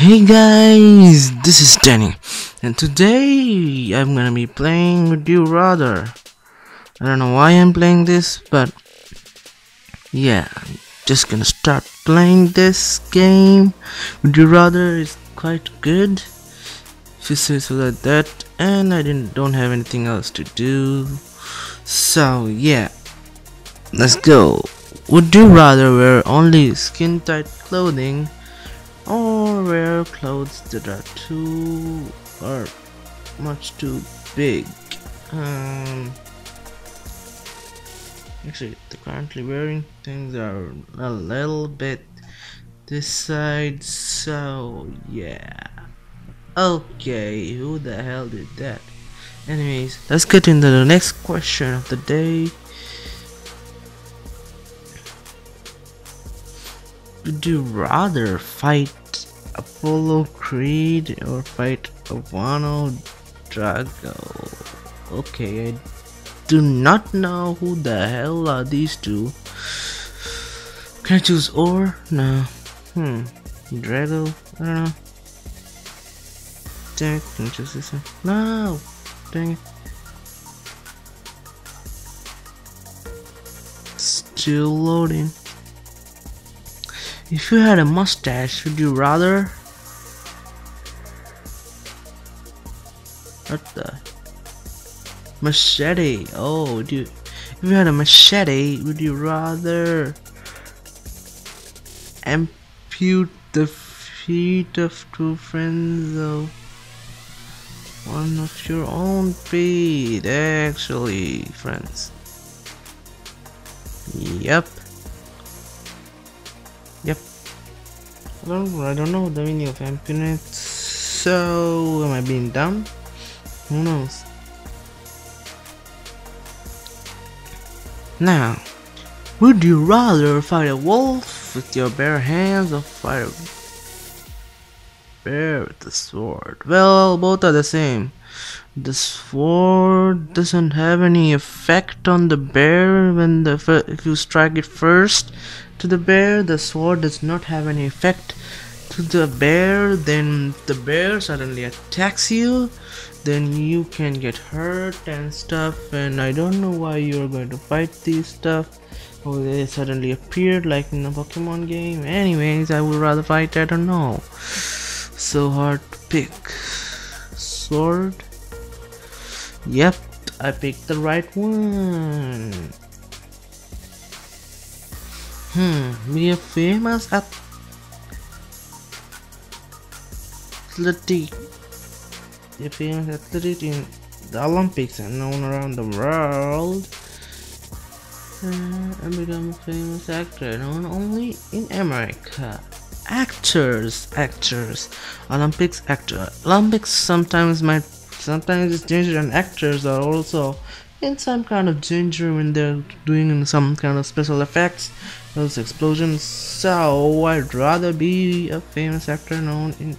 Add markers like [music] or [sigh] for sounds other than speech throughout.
Hey guys, this is Danny, and today I'm gonna be playing Would You Rather. I don't know why I'm playing this, but yeah, I'm just gonna start playing this game. Would You Rather is quite good, if you say so like that, and I didn't don't have anything else to do, so yeah, let's go. Would you rather wear only skin tight clothing? Or wear clothes that are too or much too big. Um actually the currently wearing things are a little bit this side so yeah. Okay who the hell did that? Anyways let's get into the next question of the day. Would you rather fight Apollo Creed or fight Ivano Drago? Okay, I do not know who the hell are these two. Can I choose or? No. Hmm. Drago? I don't know. Dang it, can I choose this one? No! Dang it. Still loading. If you had a mustache, would you rather? What the? Machete. Oh, dude. If you had a machete, would you rather ampute the feet of two friends of one of your own feet? Actually, friends. Yep. Yep. I don't, I don't know the meaning of amputate. So, am I being dumb? Who knows? Now, would you rather fight a wolf with your bare hands or fight a bear with a sword? Well, both are the same. The sword doesn't have any effect on the bear when the if you strike it first to the bear the sword does not have any effect to the bear then the bear suddenly attacks you then you can get hurt and stuff and I don't know why you're going to fight these stuff. Or oh, they suddenly appeared like in a Pokemon game. Anyways I would rather fight I don't know. So hard to pick. Sword? Yep I picked the right one Hmm, be a famous athletic, a famous athlete in the Olympics and known around the world. Uh, become a famous actor known only in America. Actors, actors, Olympics actor. Olympics sometimes might, sometimes it's danger and actors are also in some kind of danger when they're doing some kind of special effects those explosions. So I'd rather be a famous actor known in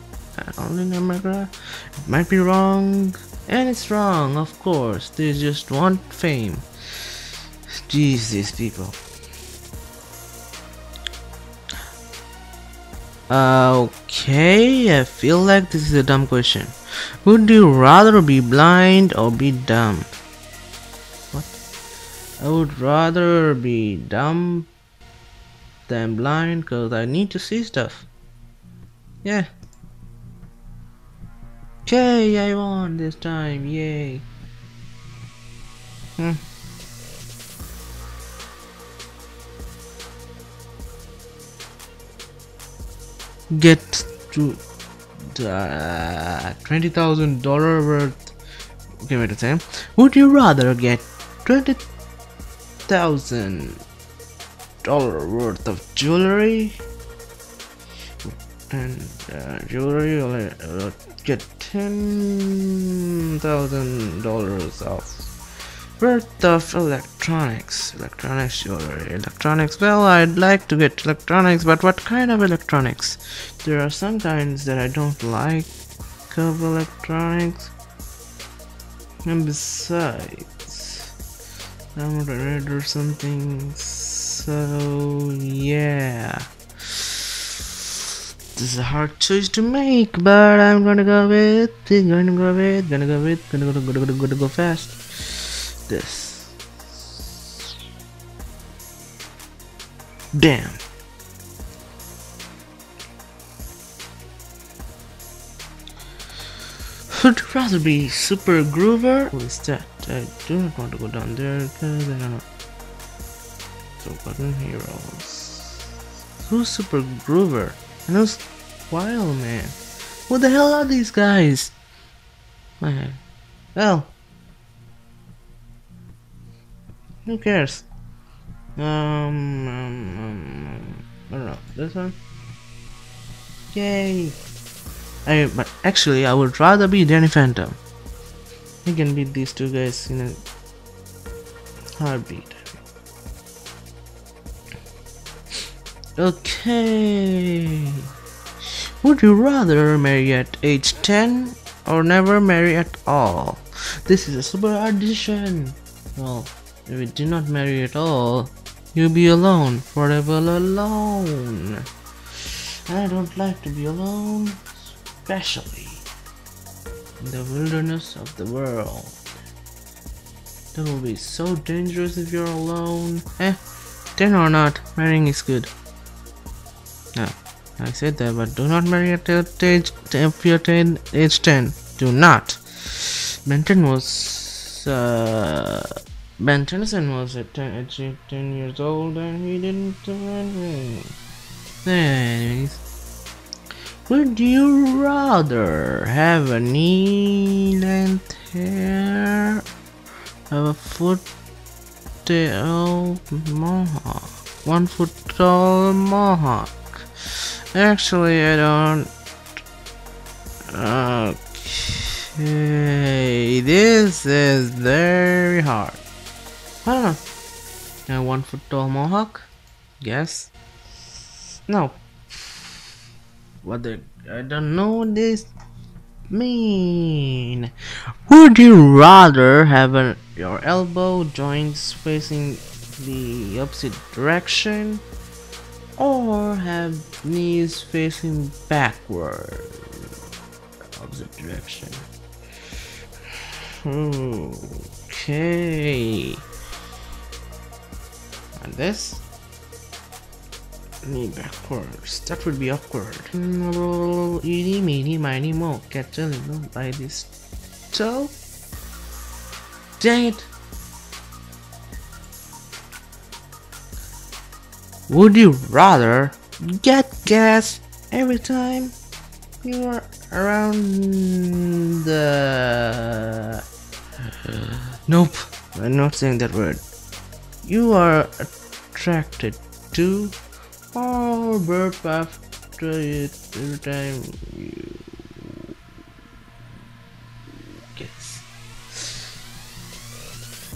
only in America. It might be wrong and it's wrong of course. They just want fame. Jeez these people. Okay I feel like this is a dumb question. Would you rather be blind or be dumb? What? I would rather be dumb than blind because I need to see stuff. Yeah. Okay, I won this time, yay. Hmm. Get to the uh, twenty thousand dollar worth. Okay, wait a second. Would you rather get twenty thousand dollar worth of jewelry. And uh, jewelry will get ten thousand dollars off worth of electronics. Electronics jewelry electronics. Well I'd like to get electronics but what kind of electronics? There are some kinds that I don't like of electronics. And besides I'm red or something so yeah This is a hard choice to make, but I'm gonna go with, gonna go with, gonna go with, gonna go, gonna go, gonna go, gonna go fast. This. Damn. Would rather be Super Groover? What is that? I do not want to go down there because I don't know. Button heroes. Who's Super Groover? And who's Wild Man? What the hell are these guys? Man. Well. Who cares? Um, um, um, I don't know. This one? Yay! I, but actually, I would rather be Danny Phantom. He can beat these two guys in a heartbeat. Okay. Would you rather marry at age 10 or never marry at all? This is a super audition. Well, if you do not marry at all, you'll be alone, forever alone. I don't like to be alone, especially in the wilderness of the world. That will be so dangerous if you're alone. Eh, 10 or not, marrying is good. No, I said that, but do not marry at age if you're 10, age 10. Do not. Ben 10 was uh, Ben Tennyson was at 10, at 10 years old and he didn't marry. Anyways, would you rather have a knee length hair, have a foot tall mohawk, one foot tall mohawk? Actually, I don't. Okay, this is very hard. I don't know. A one foot tall mohawk? Guess. No. What the? I don't know what this mean. Would you rather have a, your elbow joints facing the opposite direction or have knees facing backward opposite direction. Okay. And this? Knee backwards. That would be awkward. Eeny meeny miny mo. Catch a little by this toe. Dang it Would you rather get gas every time you are around the... [sighs] Nope, I'm not saying that word. You are attracted to or burp after it every time you guess.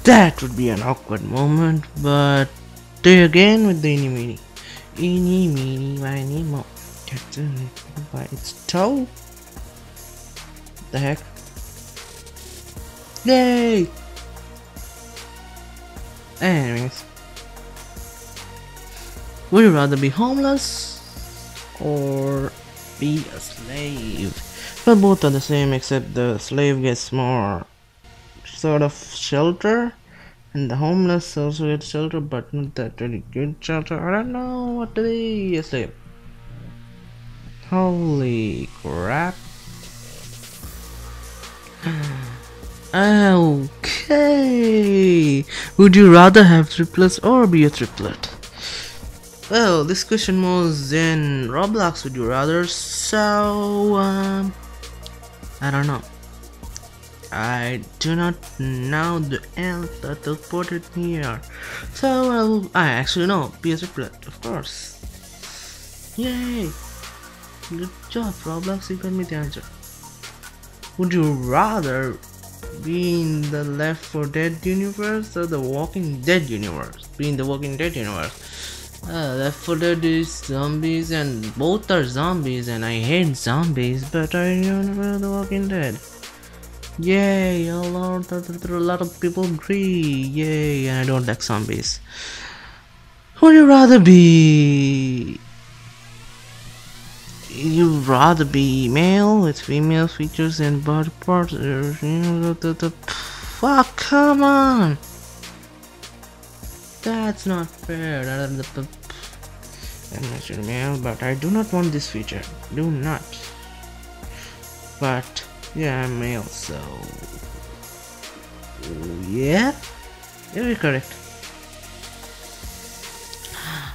That would be an awkward moment, but do again with the. Eeny meeny miny mo. By its toe. The heck? Yay! Anyways. Would you rather be homeless or be a slave? But both are the same except the slave gets more sort of shelter and the homeless also get shelter but not that really good shelter. I don't know what do they say holy crap. [sighs] Okay. Would you rather have triplets or be a triplet? Well this question was in roblox. Would you rather? So um i don't know I do not know the to put it here. So well, I actually know. A triplet, of course. Yay! Good job, Roblox. You got me the answer. Would you rather be in the Left 4 Dead universe or the Walking Dead universe? Be in the Walking Dead universe. Uh, Left 4 Dead is zombies and both are zombies and I hate zombies but I don't know the Walking Dead. Yay, a lot, a lot of people agree. Yay, and I don't like zombies. Who would you rather be You'd rather be male with female features and body parts? Uh, the, fuck, come on! That's not fair. I'm not male, but I do not want this feature. Do not. But yeah, I'm male, so yeah, you're correct.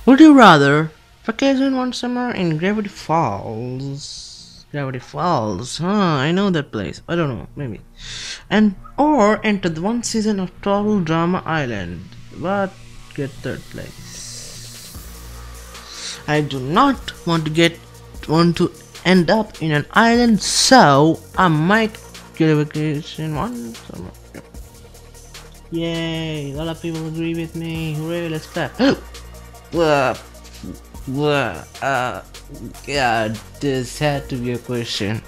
Would you rather vacation one summer in Gravity Falls? Gravity Falls, huh? I know that place. I don't know, maybe. And or enter the one season of Total Drama Island, but get third place. I do not want to get want to end up in an island, so I might get a vacation one summer. Yay! A lot of people agree with me. Hooray! Let's clap. [gasps] uh, uh, yeah, this had to be a question.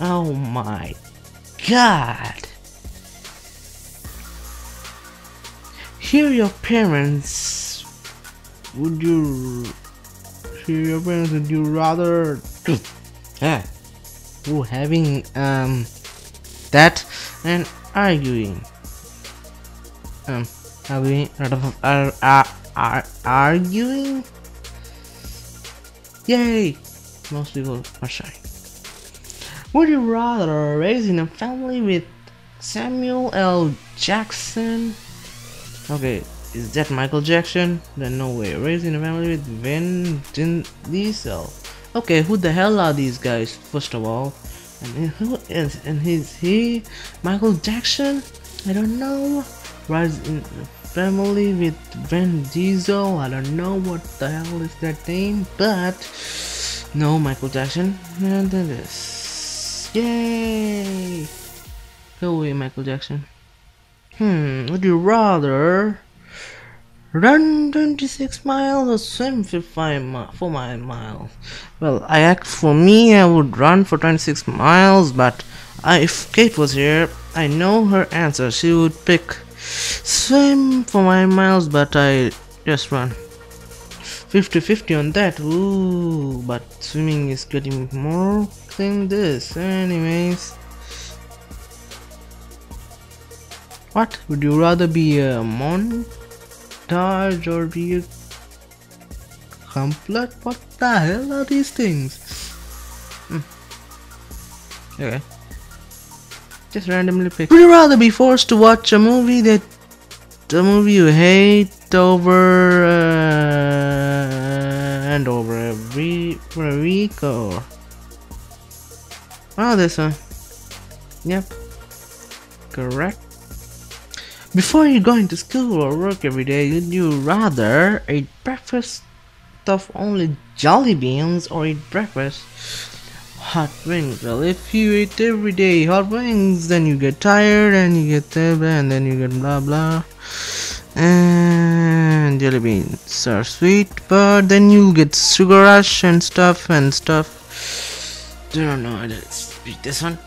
Oh my god! Here your parents. Would you parents? Would you rather? yeah. oh, having um that and arguing um, arguing, are, are, are, arguing? Yay! Most people are shy. Would you rather raise in a family with Samuel L. Jackson? Okay, is that Michael Jackson? Then no way. Raised in a family with Vin Diesel. Okay, who the hell are these guys? First of all, and who is and is he Michael Jackson? I don't know rise in a family with Vin Diesel. I don't know what the hell is that name, but no Michael Jackson. And then this. Yay! Go away, Michael Jackson. Hmm, would you rather run 26 miles or swim 55 mi 4 miles? Well, I act for me, I would run for 26 miles, but uh, if Kate was here, I know her answer. She would pick swim for my miles but I just run 50-50 on that ooh but swimming is getting more than this anyways what would you rather be a montage or a complete what the hell are these things? Hmm. okay. Just randomly pick. Would you rather be forced to watch a movie that the movie you hate over uh, and over every a week or? Oh this one. Yep. Correct before you go into school or work every day would you rather eat breakfast of only jelly beans or eat breakfast hot wings. Well, if you eat every day hot wings, then you get tired and you get blah, and then you get blah blah. And jelly beans are sweet, but then you get sugar rush and stuff and stuff. Don't know. Let's beat this one.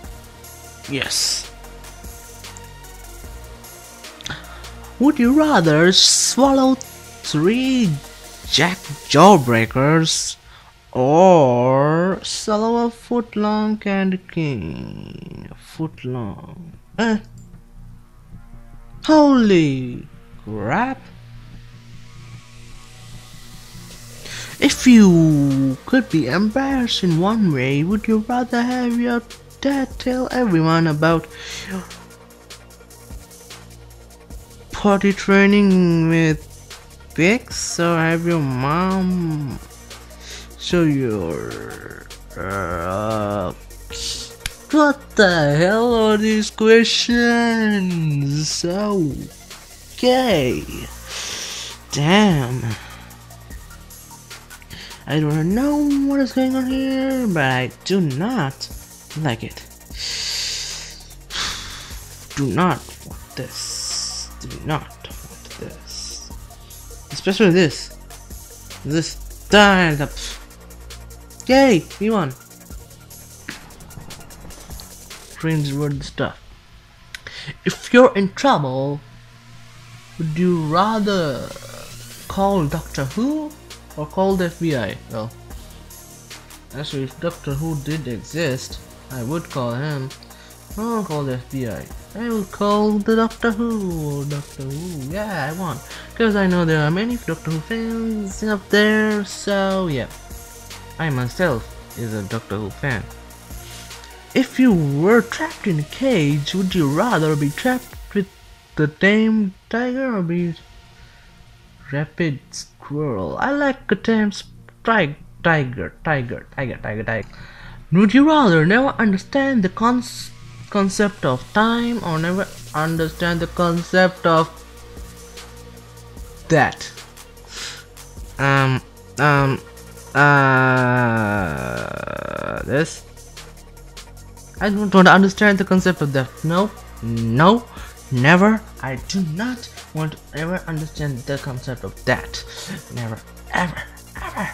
Yes. Would you rather swallow three Jack Jawbreakers or swallow a foot long candy cane. Foot long. Eh? Holy crap! If you could be embarrassed in one way, would you rather have your dad tell everyone about your potty training with pigs or have your mom so your uh, what the hell are these questions? So okay. Damn. I don't know what is going on here, but I do not like it. [sighs] Do not want this. Do not want this. Especially this. This. Darn Yay! We won! Cringe-worthy stuff. If you're in trouble, would you rather call Doctor Who or call the FBI? Well, Actually, if Doctor Who did exist, I would call him. I won't call the FBI. I will call the Doctor Who. Doctor Who. Yeah, I want. Because I know there are many Doctor Who fans up there. So, yeah. I myself is a Doctor Who fan. If you were trapped in a cage, would you rather be trapped with the tame tiger or be rapid squirrel? I like a tame tiger, tiger, tiger, tiger, tiger, tiger. Would you rather never understand the concept concept of time or never understand the concept of that. Um um uh this. I don't want to understand the concept of that. No no never. I do not want to ever understand the concept of that. Never ever ever.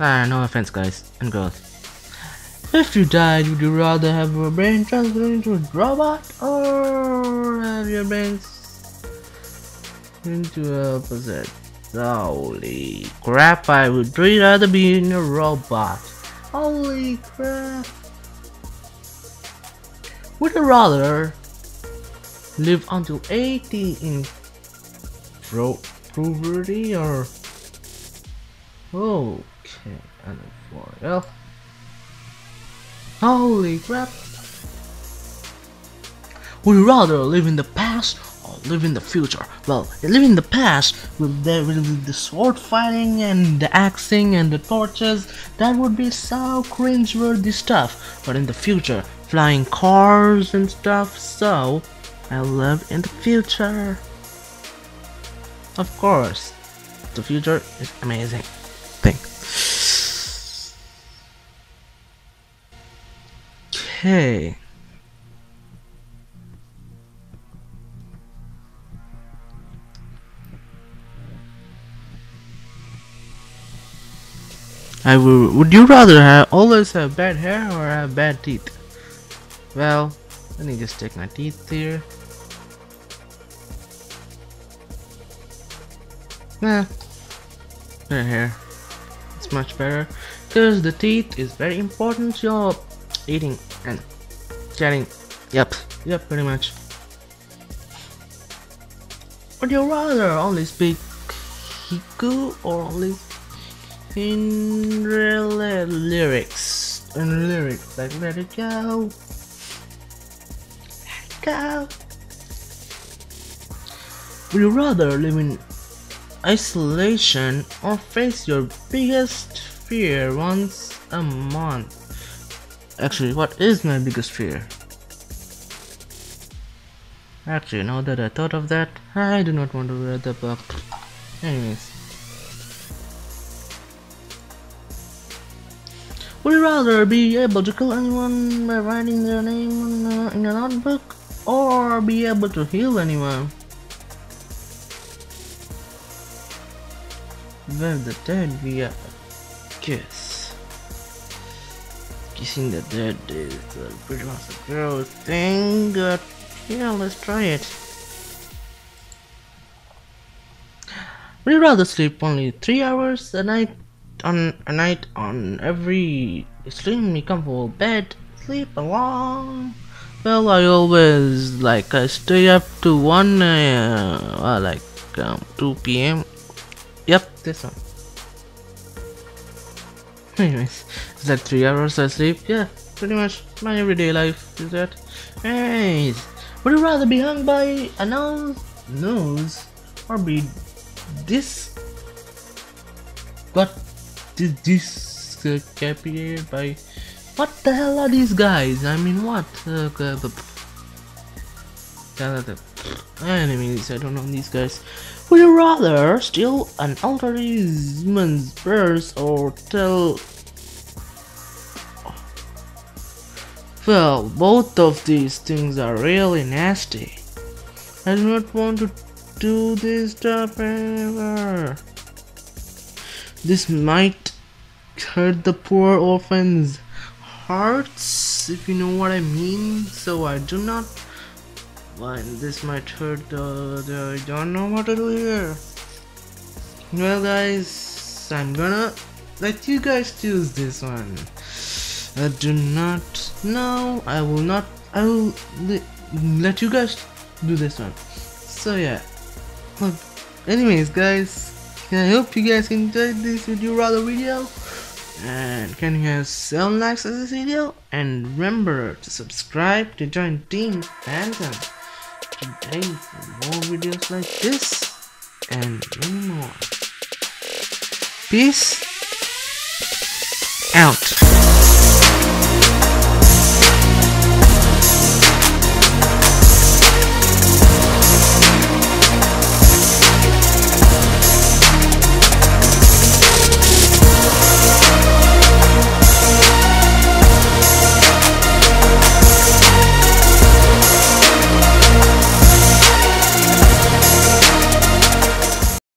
Ah no offense guys and girls if you died, would you rather have your brain transferred into a robot or have your brain into a possessed? Holy crap, I would rather be in a robot. Holy crap. Would you rather live until 80 in pro puberty or okay and for well Holy crap! Would you rather live in the past or live in the future? Well, live in the past with the, with the sword fighting and the axing and the torches, that would be so cringeworthy stuff. But in the future, flying cars and stuff, so I live in the future. Of course, the future is amazing. Okay. I would. Would you rather have always have bad hair or have bad teeth? Well, let me just take my teeth here. Nah, bad hair. It's much better because the teeth is very important your eating and chatting. Yep, yep, pretty much. Would you rather only speak haiku or only in lyrics? In lyrics, like let it go. Let it go. Would you rather live in isolation or face your biggest fear once a month? Actually, what is my biggest fear? Actually, now that I thought of that, I do not want to read the book. Anyways. Would you rather be able to kill anyone by writing their name in a notebook? Or be able to heal anyone? When the dead via a kissing the dead is uh, pretty much a gross thing, but yeah, let's try it. You rather sleep only 3 hours a night on a night on every extremely comfortable bed? Sleep along? Well, I always like I stay up to 1 uh, like um, 2 p.m. Yep, this one. Anyways, is that three hours I sleep? Yeah, pretty much my everyday life is that. Anyways, would you rather be hung by a nose, nose, or be this? What? This discapitated by? What the hell are these guys? I mean, what? Uh, the, enemies. I don't know these guys. Would you rather steal an elderly man's purse or tell Well, both of these things are really nasty. I do not want to do this stuff ever. This might hurt the poor orphans' hearts, if you know what I mean. So I do not This might hurt the. I don't know what to do here. Well, guys, I'm gonna let you guys choose this one. I do not know. I will not. I will le- let you guys do this one. So yeah. Well, anyways, guys, I hope you guys enjoyed this video rather video. And can you guys 7 likes on this video? And remember to subscribe to join Team Phantom today for more videos like this and many more. Peace out.